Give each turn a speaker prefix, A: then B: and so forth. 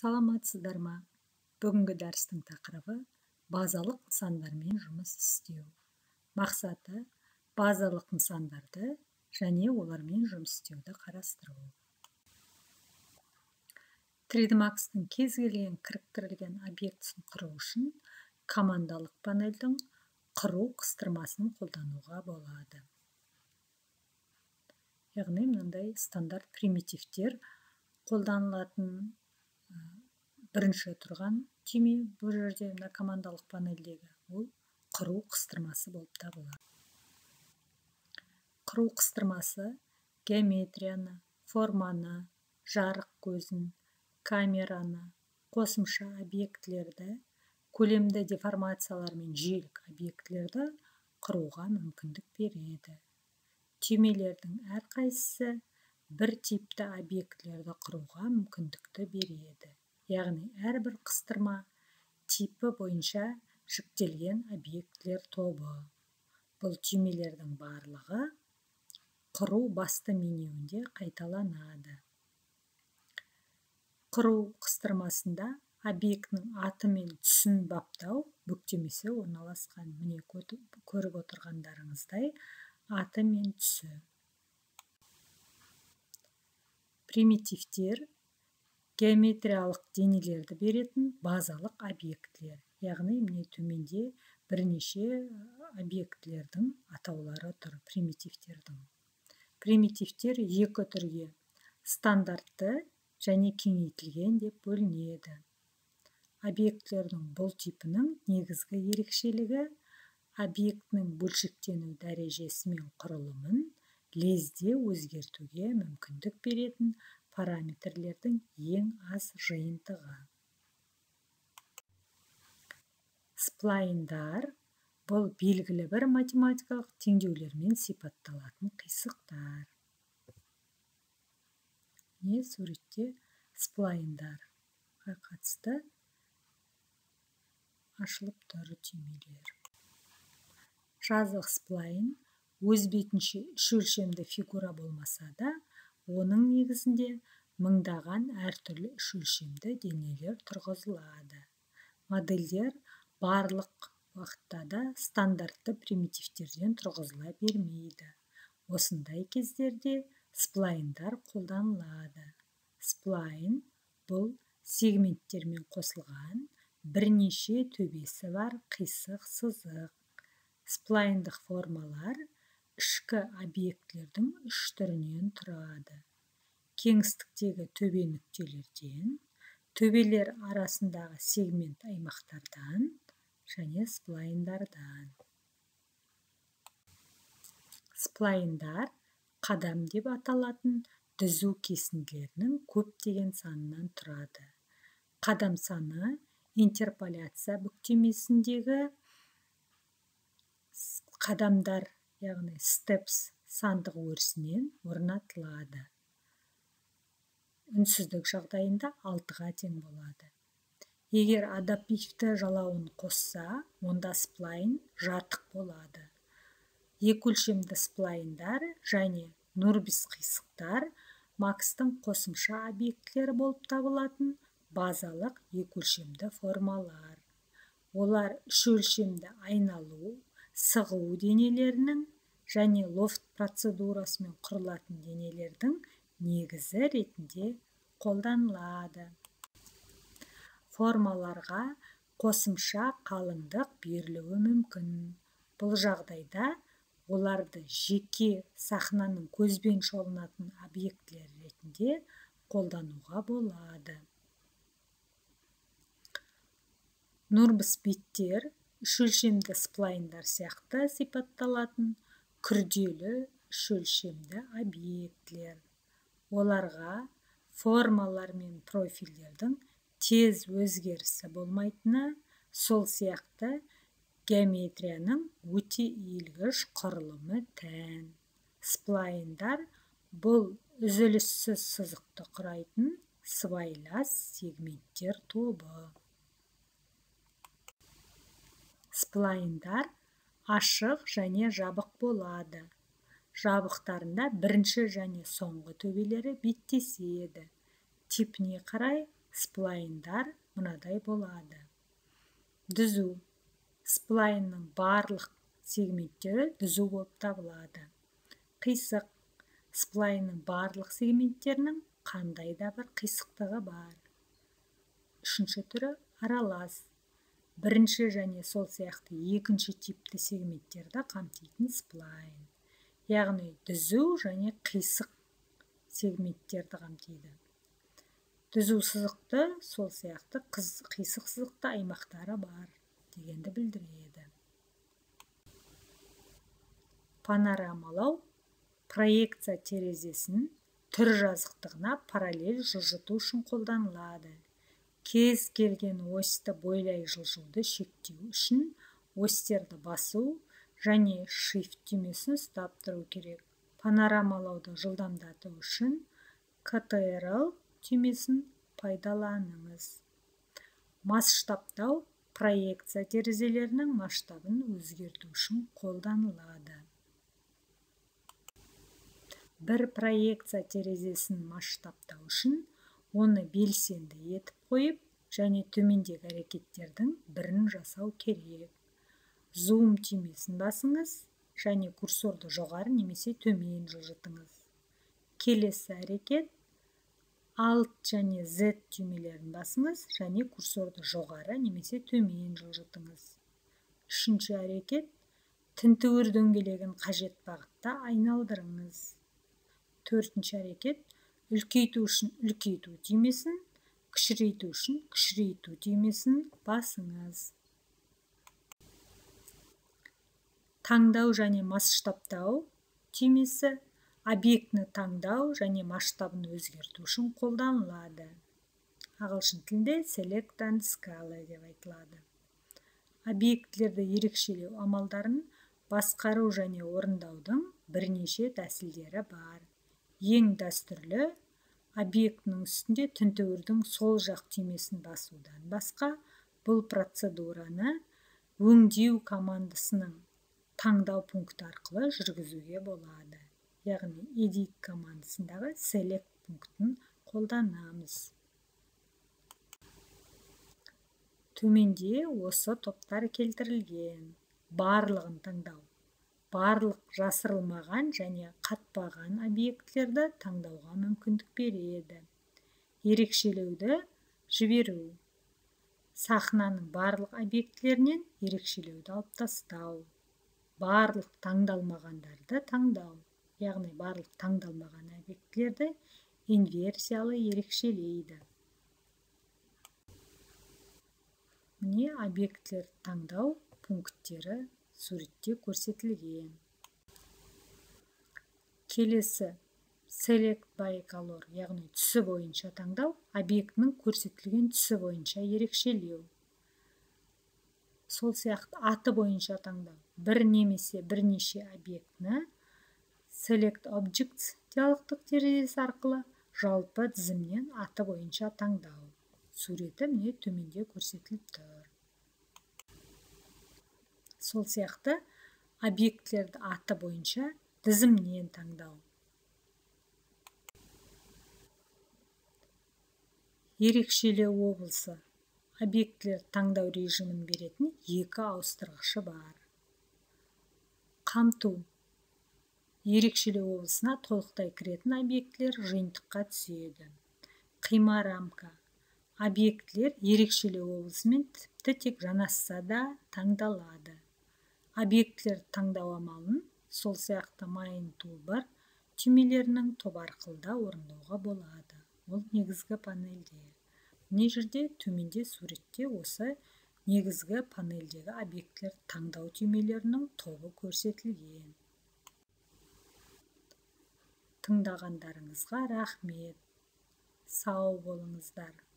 A: саламатсыздар ма? Бүгінгі дәрістің тақырыбы базалық нысандармен жұмыс істеу. Мақсаты базалық нысандарды және олармен жұмыс істеуді қарастыру. 3d Max'тың кез келген кіріктірілген объектісін құру үшін командалық панельдің құру қыстырмасын қолдануға болады. Яғни мынандай стандарт примитивтер қолданылатын бірінші тұрған түйме бұл жерде мына командалық панельдегі ол құру қыстырмасы болып табылады. Құру қыстырмасы геометрияны форманы жарық көзін камераны қосымша объектілерді көлемді деформациялар мен жиілік объектілерді құруға мүмкіндік береді. Түймелердің әрқайсысы бір типті объектілерді құруға мүмкіндікті береді. Яғни әрбір қыстырма типі бойынша жіктелген объектілер тобы. Бұл түймелердің барлығы құру басты менеуінде қайталанады. Құру қыстырмасында объектінің аты мен түсін баптау бүктемесі орналасқан. Міне көріп отырғандарыңыздай аты мен түсі. Примитивтер геометриялық денелерді беретін базалық объектілер яғни міне төменде бірнеше объектілердің атаулары тұр примитивтердің. Примитивтер екі түрге стандартты және кеңейтілген деп бөлінеді. Объектілердің бұл типінің негізгі ерекшелігі объектінің бөлшектену дәрежесі мен құрылымын лезде өзгертуге мүмкіндік беретін параметрлердің ең аз жиынтығы. Сплайндар бұл белгілі бір математикалық теңдеулермен сипатталатын қисықтар. Міне суретте сплайндарға қатысты ашылып тұр түймелер. Жазық сплайн өз бетінше үш өлшемді фигура болмаса да оның негізінде мыңдаған әртүрлі үш өлшемді денелер тұрғызылады. Модельдер барлық уақытта да стандартты примитивтерден тұрғызыла бермейді. Осындай кездерде сплайндар қолданылады. Сплайн бұл сегменттермен қосылған бірнеше төбесі бар қисық сызық. Сплайндық формалар ішкі объектілердің үш түрінен тұрады. Кеңістіктегі төбе нүктелерден төбелер арасындағы сегмент аймақтардан және сплайндардан. Сплайндар қадам деп аталатын түзу кесінділерінің көптеген санынан тұрады. Қадам саны интерполяция бүктемесіндегі қадамдар яғни степс сандық өрісінен орнатылады. Үнсіздік жағдайында алтыға тең болады. Егер адаптивті жалауын қосса онда сплайн жатық болады. Екі өлшемді сплайндар және нурбис қисықтар макстың қосымша объектілері болып табылатын базалық екі өлшемді формалар. Олар үш өлшемді айналу сығу денелерінің және лофт процедурасымен құрылатын денелердің негізі ретінде қолданылады. Формаларға қосымша қалыңдық берілуі мүмкін. Бұл жағдайда оларды жеке сахнаның көзбен шолынатын объектілер ретінде қолдануға болады. Нурбс беттер үш өлшемді сплайндар сияқты сипатталатын күрделі үш өлшемді объектілер. Оларға формалар мен профильдердің тез өзгерісі болмайтыны сол сияқты геометрияның өте иілгіш құрылымы тән. Сплайндар бұл үзіліссіз сызықты құрайтын сыбайлас сегменттер тобы. Сплайндар ашық және жабық болады. Жабықтарында бірінші және соңғы төбелері беттеседі. Типіне қарай сплайндар мынадай болады. Түзу. Сплайнның барлық сегменттері түзу болып табылады. Қисық. Сплайнның барлық сегменттерінің қандай да бір қисықтығы бар. Үшінші түрі аралас. Бірінші және сол сияқты екінші типті сегменттерді қамтитын сплайн. Яғни түзу және қисық сегменттерді қамтиды. Түзу сызықты сол сияқты қисық сызықты аймақтары бар дегенді білдіреді. Панорамалау проекция терезесін түр жазықтығына параллель жылжыту үшін қолданылады. Кез келген осьті бойлай жылжуды шектеу үшін осьтерді басу және shift түймесін ұстап тұру керек. Панорамалауды жылдамдату үшін ctrl түймесін пайдаланыңыз. Масштабтау проекция терезелерінің масштабын өзгерту үшін қолданылады. Бір проекция терезесін масштабтау үшін оны белсенді етіп қойып және төмендегі әрекеттердің бірін жасау керек. Зум түймесін басыңыз және курсорды жоғары немесе төмен жылжытыңыз. Келесі әрекет alt және z түймелерін басыңыз және курсорды жоғары немесе төмен жылжытыңыз. Үшінші әрекет тінтуір дөңгелегін қажет бағытта айналдырыңыз. Төртінші әрекет үлкейту үшін үлкейту түймесін кішірейту үшін кішірейту түймесін басыңыз. Таңдау және масштабтау түймесі объектіні таңдау және масштабын өзгерту үшін қолданылады. Ағылшын тілінде select and scale деп айтылады. Объектілерді ерекшелеу амалдарын басқару және орындаудың бірнеше тәсілдері бар. Ең дәстүрлі объектінің үстінде тінтуірдің сол жақ түймесін басудан басқа бұл процедураны өңдеу командасының таңдау пункті арқылы жүргізуге болады. Яғни edit командасындағы select пунктін қолданамыз. Төменде осы топтар келтірілген. Барлығын таңдау. Барлық жасырылмаған және қатпаған объектілерді таңдауға мүмкіндік береді. Ерекшелеуді жіберу. Сахнаның барлық объектілерінен ерекшелеуді алып тастау. Барлық таңдалмағандарды таңдау. Яғни барлық таңдалмаған объектілерді инверсиялы ерекшелейді. Міне объектілерді таңдау пункттері суретте көрсетілген. Келесі select by color яғни түсі бойынша таңдау объектінің көрсетілген түсі бойынша ерекшелеу. Сол сияқты аты бойынша таңдау. Бір немесе бірнеше объектіні select objects диалогтық терезесі арқылы жалпы тізімнен аты бойынша таңдау. Суреті міне төменде көрсетіліп тұр. Сол сияқты объектілерді аты бойынша тізімнен таңдау. Ерекшелеу облысы. Объектілерді таңдау режимін беретін екі ауыстырғышы бар. Қамту ерекшелеу облысына толықтай кіретін объектілер жиынтыққа түседі. Қима рамка. Объектілер ерекшелеу облысымен тіпті тек жанасса да таңдалады. Объектілерді таңдау амалын сол сияқты майын бар түймелерінің топ арқылы да орындауға болады. Ол негізгі панельде. Мына жерде төменде суретте осы негізгі панельдегі объектілер таңдау түймелерінің тобы көрсетілген. Тыңдағандарыңызға рахмет. Сау болыңыздар.